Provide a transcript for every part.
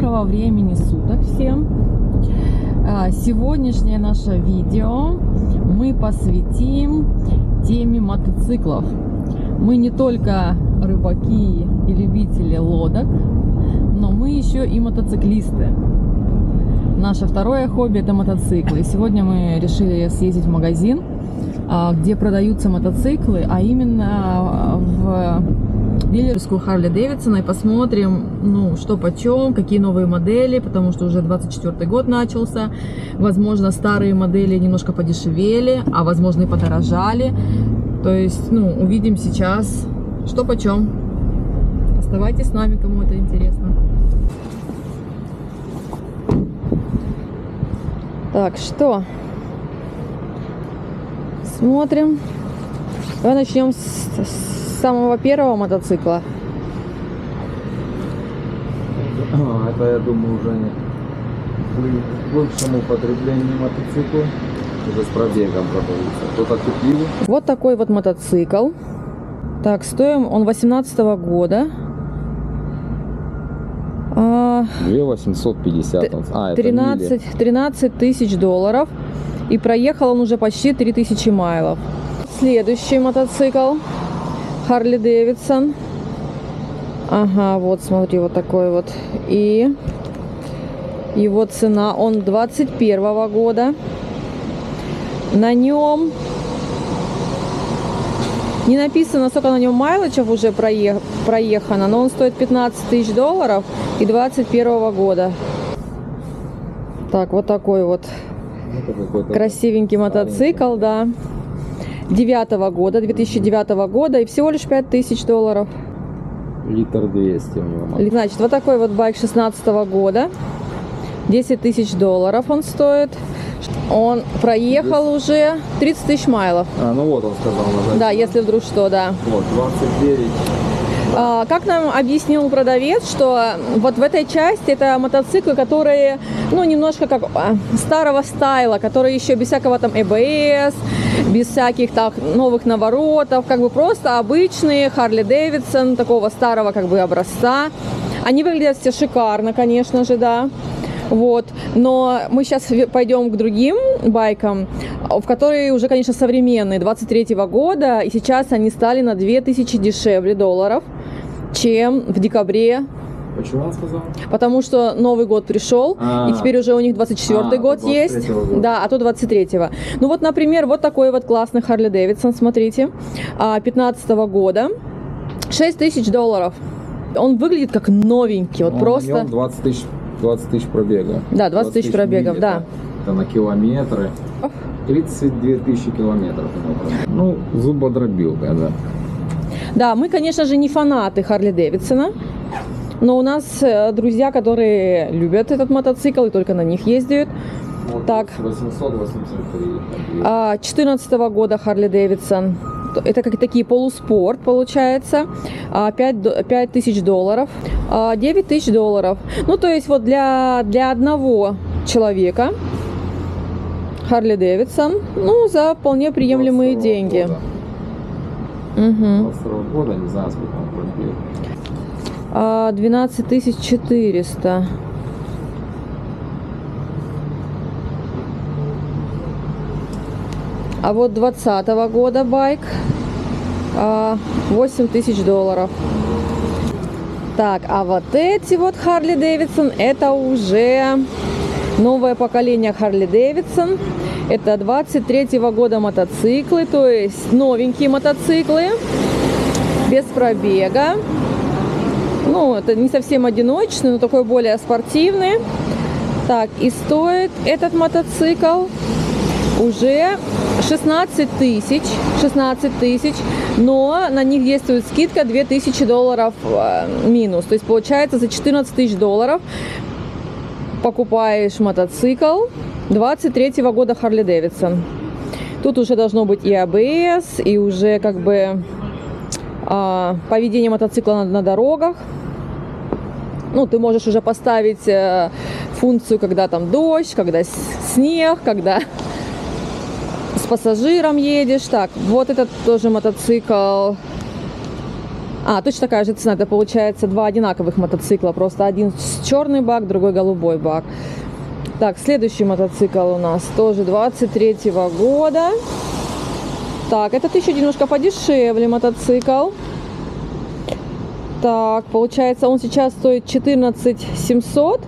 Доброго времени суток всем! А, сегодняшнее наше видео мы посвятим теме мотоциклов. Мы не только рыбаки и любители лодок, но мы еще и мотоциклисты. Наше второе хобби это мотоциклы. Сегодня мы решили съездить в магазин, а, где продаются мотоциклы, а именно в дилерскую Харли Дэвидсона и посмотрим, ну, что почем, какие новые модели, потому что уже 24 год начался. Возможно, старые модели немножко подешевели, а возможно и подорожали. То есть, ну, увидим сейчас, что почем. Оставайтесь с нами, кому это интересно. Так, что? Смотрим. Давай начнем с, с самого первого мотоцикла. А, это, я думаю, уже не вы- бывшему потреблению мотоцикла. Уже с пробегом продаются. Кто-то купил. Вот такой вот мотоцикл. Так, стоим он 18 года. А, 2850. А, это 13, 13 тысяч долларов. И проехал он уже почти 3000 майлов. Следующий мотоцикл. Харли Дэвидсон. Ага, вот смотри, вот такой вот. И его цена, он 21 года. На нем не написано, сколько на нем майлочев уже прое- проехано, но он стоит 15 тысяч долларов и 21 года. Так, вот такой вот Ну, это красивенький мотоцикл, да. 9 года, 2009 года и всего лишь 5 тысяч долларов. Литр 200 у него. Значит, вот такой вот байк 16 года. 10 тысяч долларов он стоит. Он проехал уже 30 тысяч майлов. А, ну вот он сказал нажать. Да, если вдруг что, да. Вот, 29. А, Как нам объяснил продавец, что вот в этой части это мотоциклы, которые, ну, немножко как а, старого стайла, которые еще без всякого там ЭБС, без всяких так новых наворотов, как бы просто обычные Харли Дэвидсон, такого старого как бы образца. Они выглядят все шикарно, конечно же, да. Вот. Но мы сейчас пойдем к другим байкам, в которые уже, конечно, современные, 23 года, и сейчас они стали на 2000 дешевле долларов, чем в декабре, Почему он сказал? потому что Новый год пришел, А. и теперь уже у них 24 А, год есть. 23-го года. Да, а то 23-го. Ну вот, например, вот такой вот классный Харли Дэвидсон, смотрите, а, 15 года, 6 тысяч долларов. Он выглядит как новенький, вот Ну, просто... На нем 20 тысяч, 20 тысяч пробега. Да, 20 тысяч пробегов, миль да. Это, это на километры. 32 тысячи километров. Ну, зубодробилка, да. Да, мы, конечно же, не фанаты Харли Дэвидсона, но у нас э, друзья, которые любят этот мотоцикл и только на них ездят. Вот Так. 883. А, 14 года Харли Дэвидсон. Это как такие полуспорт получается. А, 5, тысяч долларов. А, 9 тысяч долларов. Ну, то есть вот для, для одного человека Харли Дэвидсон, ну, за вполне приемлемые 22 деньги. года. Мгм. 22 года, не знаю, сколько он пробег. А, 12 400. А вот 20 года байк а, 8 тысяч долларов. Так, а вот эти вот Харли Дэвидсон, это уже новое поколение Харли Дэвидсон. Это 23 года мотоциклы, то есть новенькие мотоциклы, без пробега. Ну, это не совсем одиночный, но такой более спортивный. Так, и стоит этот мотоцикл уже 16 тысяч, 16 тысяч, но на них действует скидка 2000 долларов э, минус. То есть получается за 14 тысяч долларов покупаешь мотоцикл 23 года Харли Дэвидсон. Тут уже должно быть и АБС, и уже как бы а, поведение мотоцикла на, на дорогах. Ну, ты можешь уже поставить э, функцию, когда там дождь, когда снег, когда с пассажиром едешь. Так, вот этот тоже мотоцикл А, точно такая же цена. Это получается два одинаковых мотоцикла. Просто один с черный бак, другой голубой бак. Так, следующий мотоцикл у нас тоже 23 года. Так, этот еще немножко подешевле мотоцикл. Так, получается, он сейчас стоит 14 700.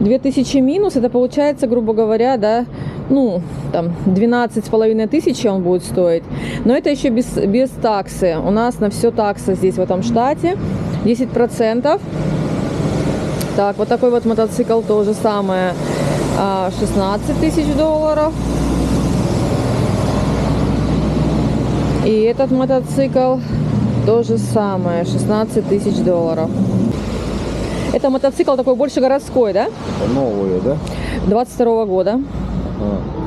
2000 минус, это получается, грубо говоря, да, ну, там, 12 с половиной тысячи он будет стоить. Но это еще без, без таксы. У нас на все такса здесь, в этом штате. 10%. Так, вот такой вот мотоцикл тоже самое. 16 тысяч долларов. И этот мотоцикл то же самое, 16 тысяч долларов. Это мотоцикл такой больше городской, да? Новые, да? 22 года. А.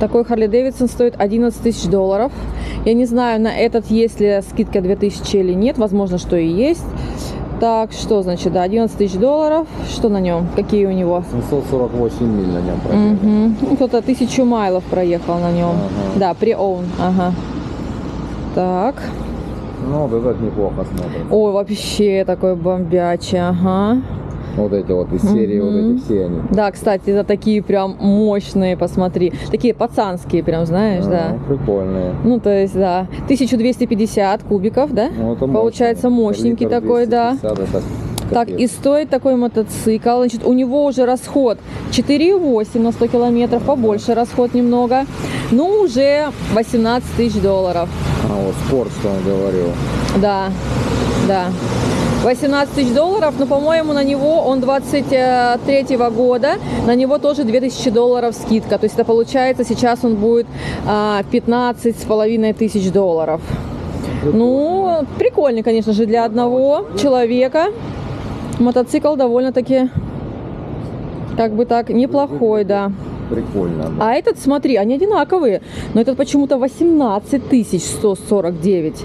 Такой Харли Дэвидсон стоит 11 тысяч долларов. Я не знаю, на этот есть ли скидка 2000 или нет. Возможно, что и есть. Так, что значит, да, 11 тысяч долларов. Что на нем? Какие у него? 748 миль на нем проехал. Угу. Кто-то тысячу майлов проехал на нем. Ага. Да, pre-own. Ага. Так. Ну, вот этот неплохо смотрится. Ой, вообще такой бомбячий, ага. Вот эти вот из серии, вот Мгм. эти все они. Да, кстати, это такие прям мощные, посмотри. Такие пацанские прям, знаешь, да. А, Прикольные. Ну, то есть, да. 1250 кубиков, да? Ну, это Получается, мощненький Литр такой, да. 250, это Так, и стоит такой мотоцикл. Значит, у него уже расход 4,8 на 100 километров, побольше расход немного. Ну, уже 18 тысяч долларов. А, вот спорт, что он говорил. Да, да. 18 тысяч долларов, но, по-моему, на него он 23 года, на него тоже 2000 долларов скидка. То есть это получается, сейчас он будет а, 15 с половиной тысяч долларов. Ну, прикольный, конечно же, для одного человека. Мотоцикл довольно-таки, как бы так, неплохой, да. Прикольно. да. А этот, смотри, они одинаковые, но этот почему-то 18 тысяч 149.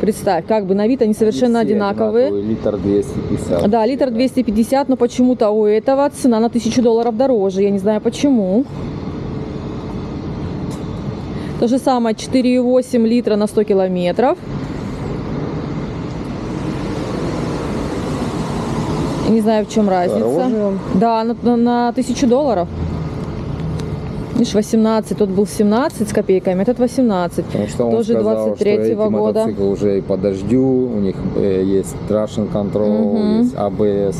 Представь, как бы на вид они совершенно все одинаковые. Литр 250. Да, литр 250, но почему-то у этого цена на 1000 долларов дороже. Я не знаю почему. То же самое, 4,8 литра на 100 километров. Не знаю, в чем разница. Дороже. Да, на, на, на 1000 долларов. Видишь, 18, тот был 17 с копейками, этот 18. Потому что он Тоже сказал, 23-го что эти года. мотоциклы уже и по дождю, у них э, есть traction control, Мгм. есть ABS.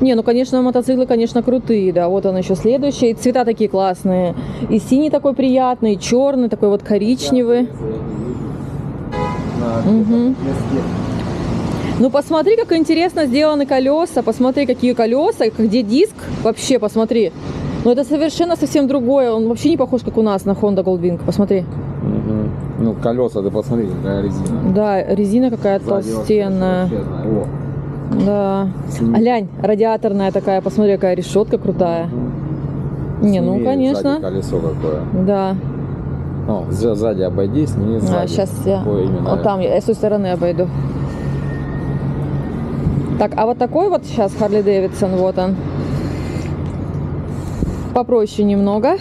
Не, ну, конечно, мотоциклы, конечно, крутые, да. Вот он еще следующий. И цвета такие классные. И синий такой приятный, и черный, такой вот коричневый. Мгм. Ну, посмотри, как интересно сделаны колеса. Посмотри, какие колеса, где диск. Вообще, посмотри. Ну, это совершенно совсем другое. Он вообще не похож, как у нас на Honda Goldwing. Посмотри. Мгм. Ну, колеса, ты посмотри, какая резина. Да, резина какая вообще толстенная. Да. А глянь, радиаторная такая. Посмотри, какая решетка крутая. Мгм. Не, ну, конечно. колесо какое. Да. О, за- сзади обойди, сними сзади. А, сейчас я Какое именно? вот там, я с той стороны обойду. Так, а вот такой вот сейчас Харли Дэвидсон, вот он. Попроще немного.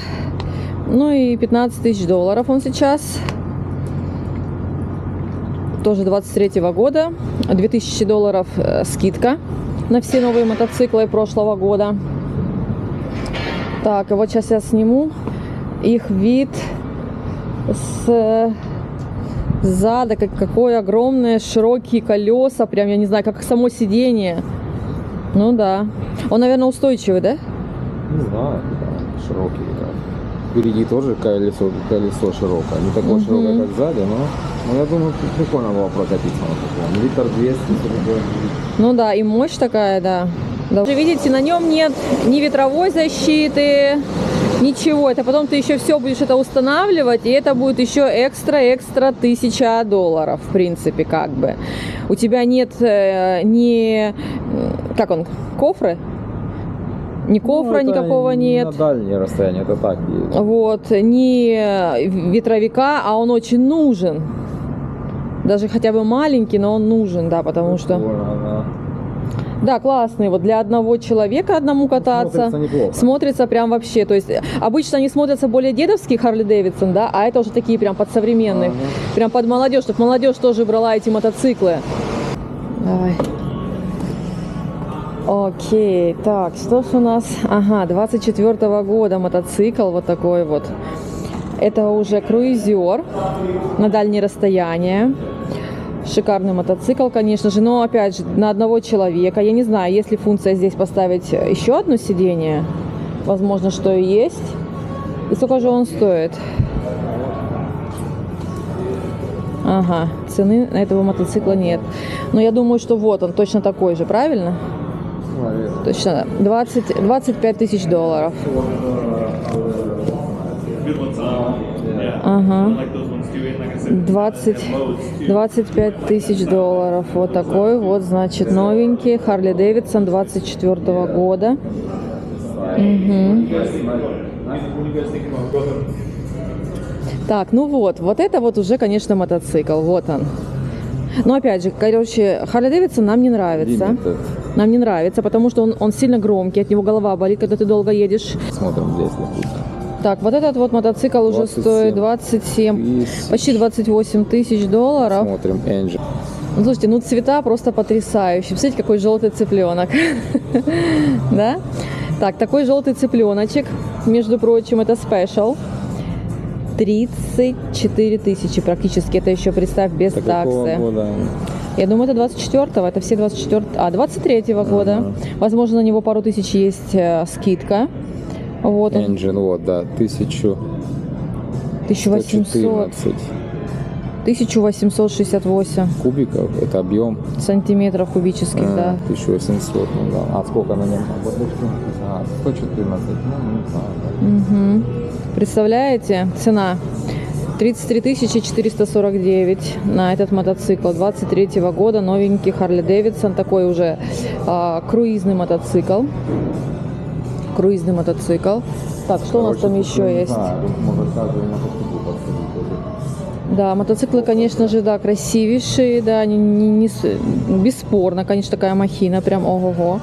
Ну и 15 тысяч долларов он сейчас. Тоже 23 года. 2000 долларов э, скидка на все новые мотоциклы прошлого года. Так, и вот сейчас я сниму их вид с зада, как, какое огромное, широкие колеса, прям, я не знаю, как само сиденье. Ну да. Он, наверное, устойчивый, да? Не знаю, да, широкий. да. Впереди тоже колесо, колесо широкое. Не такое Мгм. широкое, как сзади, но, но я думаю, прикольно было прокатиться на таком. Литр 200, такой. Ну да, и мощь такая, да. да. Видите, на нем нет ни ветровой защиты, ничего. Это потом ты еще все будешь это устанавливать, и это будет еще экстра-экстра тысяча долларов, в принципе, как бы. У тебя нет э, ни... Как он? Кофры? Ни кофра Ну, это никакого нет. На дальнее расстояние, это так. Вот, не ветровика, а он очень нужен. Даже хотя бы маленький, но он нужен, да, потому что... Прикольно, ага. Да, классный. Вот для одного человека одному кататься. Смотрится неплохо. Смотрится прям вообще, то есть обычно они смотрятся более дедовские Харли Дэвидсон, да, а это уже такие прям под современные, Ага. прям под молодежь, чтобы молодежь тоже брала эти мотоциклы. Давай. Окей, так, что ж у нас? Ага, 24 года мотоцикл вот такой вот. Это уже круизер на дальние расстояния. Шикарный мотоцикл, конечно же, но опять же на одного человека. Я не знаю, есть ли функция здесь поставить еще одно сиденье. Возможно, что и есть. И сколько же он стоит? Ага, цены на этого мотоцикла нет. Но я думаю, что вот он точно такой же, правильно? Наверное. Точно, 20, 25 тысяч долларов. Said, 20, they have loads too. 25 тысяч долларов. Вот такой вот, значит, новенький. Харли Дэвидсон 24 года. Мгм. Так, ну вот, вот это вот уже, конечно, мотоцикл. Вот он. Но опять же, короче, Харли Дэвидсон нам не нравится. Нам не нравится, потому что он, он сильно громкий, от него голова болит, когда ты долго едешь. Смотрим здесь, допустим. Так, вот этот вот мотоцикл уже 27. стоит 27, И почти 28 тысяч долларов. смотрим engine. Ну, слушайте, ну цвета просто потрясающие. Посмотрите, какой желтый цыпленок. Да? Так, такой желтый цыпленочек, между прочим, это спешл. 34 тысячи практически. Это еще, представь, без Так таксы. года? Я думаю, это 24-го, это все 24 а, 23-го года. Возможно, на него пару тысяч есть э, скидка. Вот он, Engine, вот, да, 1114. 1800, 1868 кубиков, это объем. сантиметров кубических, А, да. 1800, ну да. А сколько на нем? А, 114, ну, не знаю. да. Мгм. Представляете, цена 33 449 на этот мотоцикл 23 года, новенький Харли Дэвидсон, такой уже а, круизный мотоцикл. Круизный мотоцикл. Так, что у нас Короче, там еще не есть? знаю. Да, мотоциклы, конечно же, да, красивейшие, да, они не, не с- бесспорно, конечно, такая махина, прям ого-го.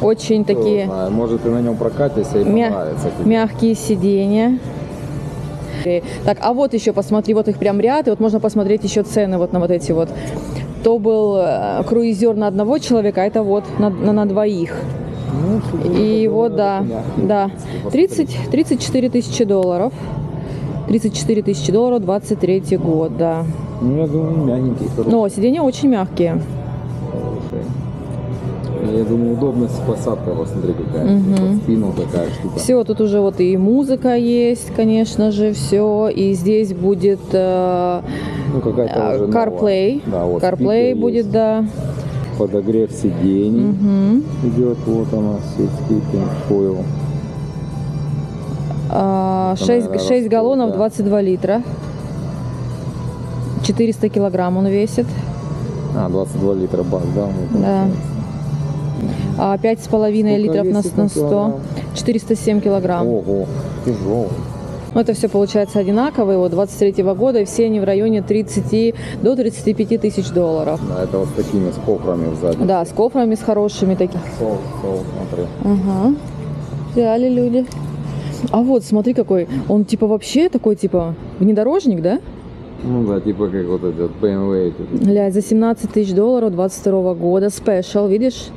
Очень Кто такие знает, Может, ты на нем прокатишься и Мя- понравится тебе. мягкие сиденья. Так, а вот еще посмотри, вот их прям ряд, и вот можно посмотреть еще цены вот на вот эти вот. То был э, круизер на одного человека, а это вот на, на, на двоих. И вот, было, да, да, Посмотри. 30, 34 тысячи долларов. 34 тысячи долларов, 23 год, да. Ну, я думаю, мягенький, хороший. Но сиденья очень мягкие. Я думаю, удобность посадка, посмотри, какая. Мгм. Под спину такая штука. Все, тут уже вот и музыка есть, конечно же, все. И здесь будет э, Ну, какая-то новая. CarPlay. Да, вот CarPlay будет, есть. да. Подогрев сидений Мгм. идет, вот она, сетский фойл. А, Это, 6, наверное, 6 галлонов, да. 22 литра. 400 килограмм он весит. А, 22 литра бак, да? Да. А 5,5 Сколько литров на на 100. килограмм? 407 килограмм. Ого, тяжелый. Ну, это все получается одинаковые, вот 23 года, и все они в районе 30 до 35 тысяч долларов. Да, это вот с такими с кофрами сзади. Да, с кофрами, с хорошими такими. Соус, соус, смотри. Ага. Взяли люди. А вот, смотри какой. Он типа вообще такой, типа, внедорожник, да? Ну да, типа как вот этот BMW. эти. Глядь, за 17 тысяч долларов 22 года. Спешл, видишь?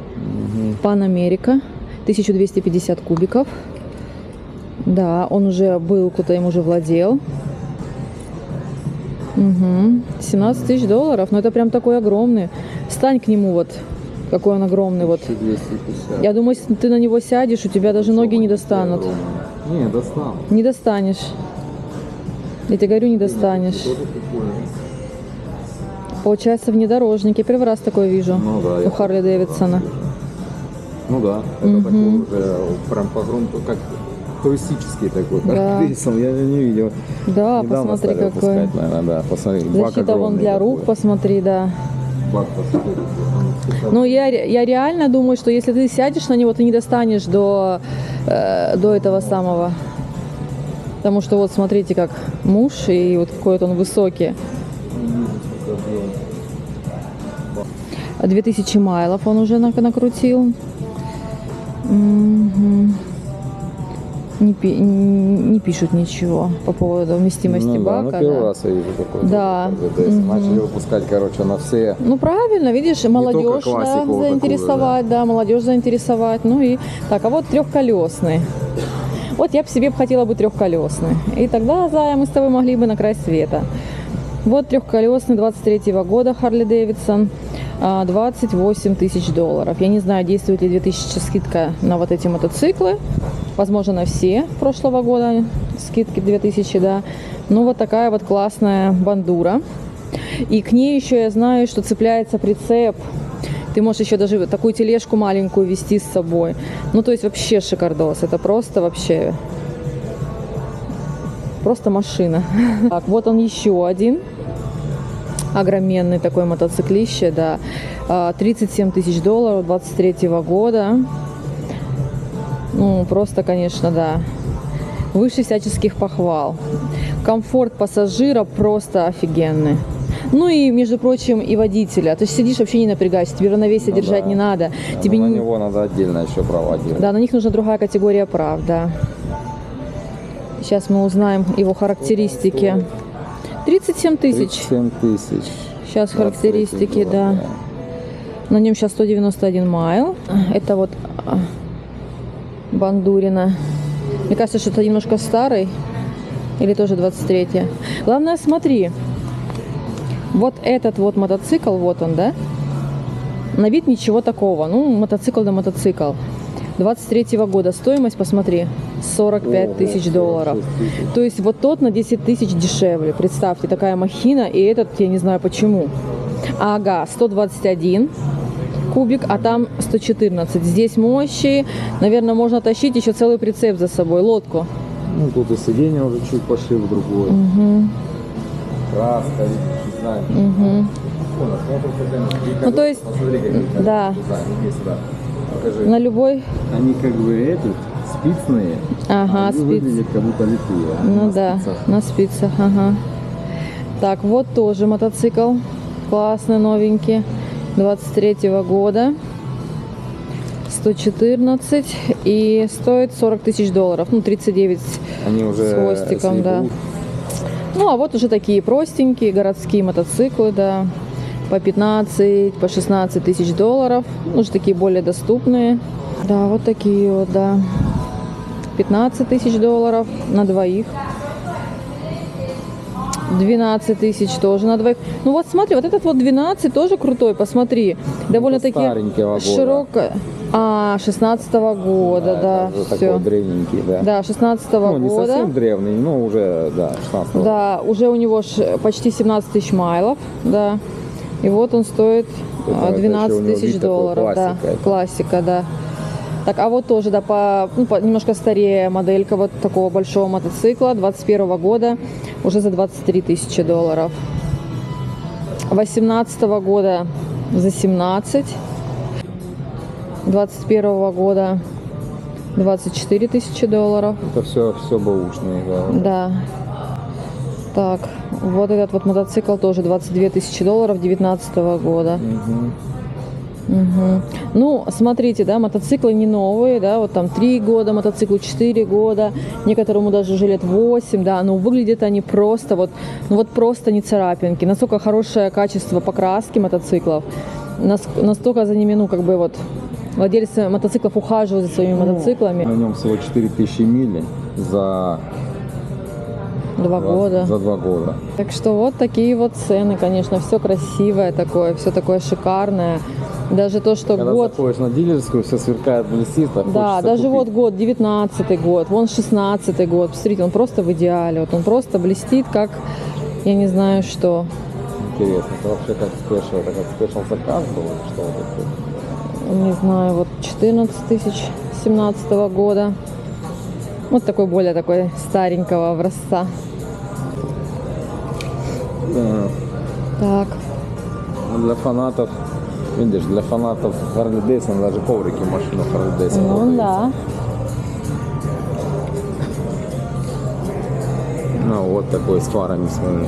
Пан Америка. 1250 кубиков. Да, он уже был, кто-то им уже владел. Угу. 17 тысяч долларов. Но это прям такой огромный. Стань к нему вот. Какой он огромный вот. 1250. Я думаю, если ты на него сядешь, у тебя даже ноги не достанут. Не, достану. Не достанешь. Я тебе говорю, не достанешь. Получается внедорожник. Я первый раз такое вижу. Ну да. У Харли Дэвидсона. Ну да, это Мгм. такой уже прям по грунту, как туристический такой, как Да. рейсом, я не видел. Да, Недавно посмотри какой. выпускать, наверное, да. Посмотри, бак Защита вон для рук, такой. посмотри, да. Бак, посмотри. Ну, я, я реально думаю, что если ты сядешь на него, ты не достанешь до, э, до этого самого. Потому что вот смотрите, как муж, и вот какой он высокий. 2000 майлов он уже нак- накрутил. Мгм. Не, пи- не пишут ничего по поводу вместимости Ну да, ну бака. первый да. раз я вижу такой. Да. ДТС. Мгм. Начали выпускать, короче, на все. Ну правильно, видишь, молодежь да, классику вот заинтересовать, да, молодежь заинтересовать. Ну и так, а вот трехколесный. Вот я бы себе хотела бы трехколесный. И тогда, Зая, мы с тобой могли бы на край света. Вот трехколесный 23 года Харли Дэвидсон. 28 тысяч долларов. Я не знаю, действует ли 2000 скидка на вот эти мотоциклы. Возможно, на все прошлого года скидки 2000, да. Ну, вот такая вот классная бандура. И к ней еще я знаю, что цепляется прицеп. Ты можешь еще даже такую тележку маленькую вести с собой. Ну, то есть вообще шикардос. Это просто вообще... Просто машина. Так, вот он еще один. Огроменный такой мотоциклище, да. А, 37 тысяч долларов 23 года. Ну, просто, конечно, да. Выше всяческих похвал. Комфорт пассажира просто офигенный. Ну и, между прочим, и водителя. Ты сидишь, вообще не напрягайся, тебе равновесие Ну держать да. не надо. Ну, Тебе на не- него надо отдельно еще права делать. Да, на них нужна другая категория прав, да. Сейчас мы узнаем его характеристики. 37 тысяч. 37 тысяч. Сейчас 23 характеристики, да. На нем сейчас 191 майл. Это вот а, Бандурина. Мне кажется, что это немножко старый. Или тоже 23 Главное, смотри. Вот этот вот мотоцикл, вот он, да? На вид ничего такого. Ну, мотоцикл да мотоцикл. 23 года. Стоимость, посмотри, 45 Ого, тысяч 46 долларов. То есть вот тот на 10 тысяч дешевле. Представьте, такая махина, и этот, я не знаю почему. Ага, 121 кубик, а там 114. Здесь мощи. Наверное, можно тащить еще целый прицеп за собой, лодку. Ну, тут и сиденье уже чуть пошли в другой. Мгм, Краска, не знаю. а какая- Ну, то есть, Посмотри, да. Покажи. На любой... Они как бы эти, спицные. Ага, они спиц. выглядят как будто литые. а Ну на да, спицах. на спицах, ага. Так, вот тоже мотоцикл. Классный, новенький. 23 года. 114 и стоит 40 тысяч долларов. Ну, 39 Они уже с хвостиком, да. Ну, а вот уже такие простенькие городские мотоциклы, да, по 15, по 16 тысяч долларов. Ну, уже такие более доступные. Да, вот такие вот, да. 15 тысяч долларов на двоих. 12 тысяч тоже на двоих. Ну вот смотри, вот этот вот 12 тоже крутой, посмотри. Довольно-таки широкая. А, 16 года, да, уже все. такой древненький, да. Да, 16 Ну, не года. совсем древний, но уже, да, 16 Да, уже у него почти 17 тысяч майлов, да. И вот он стоит Это- а, это 12 еще у него тысяч долларов, да. это. Классика, да. Так, а вот тоже, да, по, ну, по- немножко старее моделька вот такого большого мотоцикла 21 года, уже за 23 тысячи долларов. 18 года за 17. 21 года 24 тысячи долларов. Это все, все бэушные, да. Да. Так, вот этот вот мотоцикл тоже 22 тысячи долларов 19 года. Мгм. Мгм. Ну, смотрите, да, мотоциклы не новые, да, вот там 3 года, мотоциклу 4 года, некоторому даже уже лет 8, да, но выглядят они просто вот, ну вот просто не царапинки. Настолько хорошее качество покраски мотоциклов, нас- настолько за ними, ну, как бы вот, владельцы мотоциклов ухаживают за своими мотоциклами. На нем всего 4000 мили за, два- года. за два года. Так что вот такие вот цены, конечно, все красивое такое, все такое шикарное. Даже то, что Когда год, заходишь на дилерскую, все сверкает, блестит. да, даже вот купить. год, 19 год, вон 16 год, посмотрите, он просто в идеале, вот он просто блестит, как, я не знаю что, Интересно, это вообще как special, это как special заказ был, что вот это? не знаю, вот 14 тысяч 17 года. Вот такой более такой старенького образца. Да. Так, Ну, Для фанатов, видишь, для фанатов Харли Дэйсон даже коврики машину Харли Дэйсон. ну да. Ну, вот такой с фарами, смотри.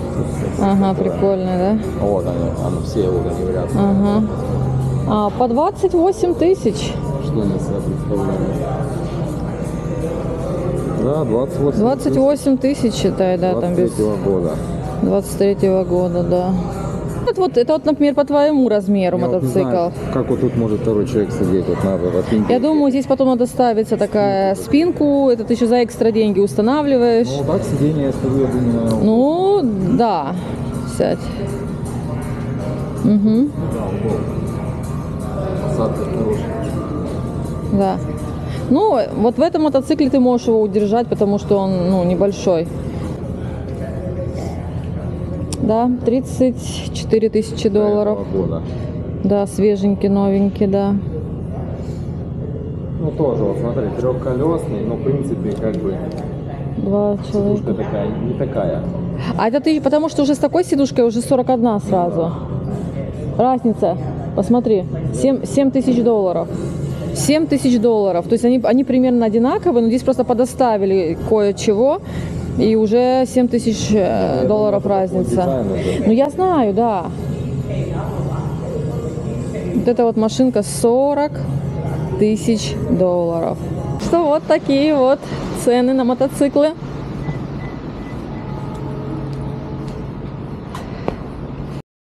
Ага, прикольно, да? Вот они, они все вот они ряд. Ага. А, по 28 тысяч. Что они себя представляют? Да, 28. 28 тысяч, считай, да, там без 23 года. 23 года, да. Вот, вот, это вот, например, по твоему размеру Я вот мотоцикл. знаю, как вот тут может второй человек сидеть, вот надо вот. Я думаю, здесь потом надо ставиться такая спинку, это ты еще за экстра деньги устанавливаешь. Ну, так сиденье, я скажу, я думаю, Ну, да, сядь. Угу, да. Ну, вот в этом мотоцикле ты можешь его удержать, потому что он, ну, небольшой. Да, 34 тысячи долларов. Года. Да, свеженький, новенький, да. Ну, тоже, вот смотри, трехколесный, но, в принципе, как бы, Два человека. сидушка такая, не такая. А это ты, потому что уже с такой сидушкой уже 41 сразу. Разница, посмотри, 7, 7 тысяч долларов. 7 тысяч долларов. То есть они, они примерно одинаковые, но здесь просто подоставили кое-чего. И уже 7 тысяч э, долларов разница. Ну я знаю, да. Вот эта вот машинка 40 тысяч долларов. Что вот такие вот цены на мотоциклы.